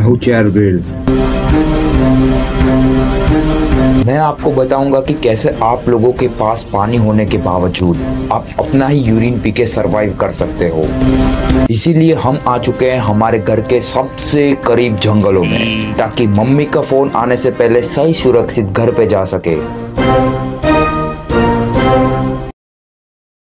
मैं हूँ मैं आपको बताऊँगा कि कैसे आप लोगों के पास पानी होने के बावजूद आप अपना ही यूरिन पी के सर्वाइव कर सकते हो। इसीलिए हम आ चुके हैं हमारे घर के सबसे करीब जंगलों में, ताकि मम्मी का फ़ोन आने से पहले सही सुरक्षित घर पे जा सके।